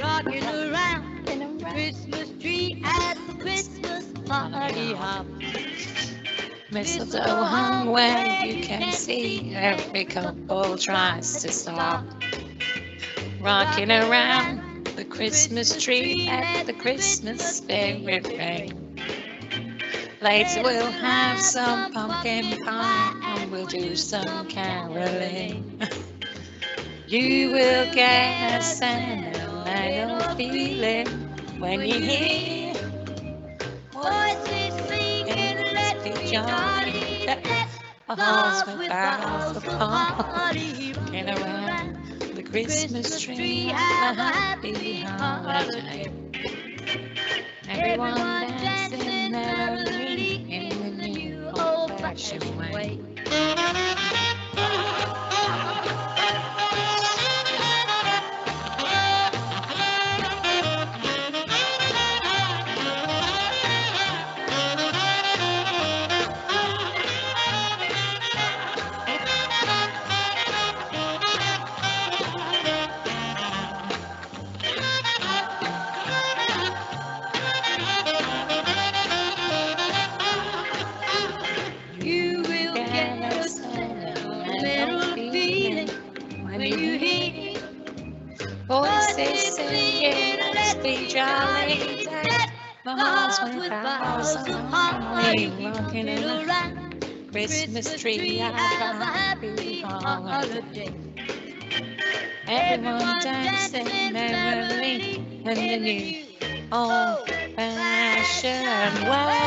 Rocking around around. Christmas tree at the Christmas party hop. Mistletoe hung where you can see every couple tries to stop. Rocking around the Christmas tree at the Christmas spirit ring. Later we'll have some pumpkin pie and we'll do some caroling. You will get a sentimental feeling when you hear Voices singing, let's be jolly. Let's a buzz horse with with boughs boughs of of palm. around the Christmas tree, have a happy happy holiday. Everyone dancing merrily in the new old-fashioned way. You hear voices singing, let's be jolly. Deck the halls with boughs of holly, rocking around Christmas tree, I have a happy holiday. Everyone dancing merrily in the new old-fashioned way.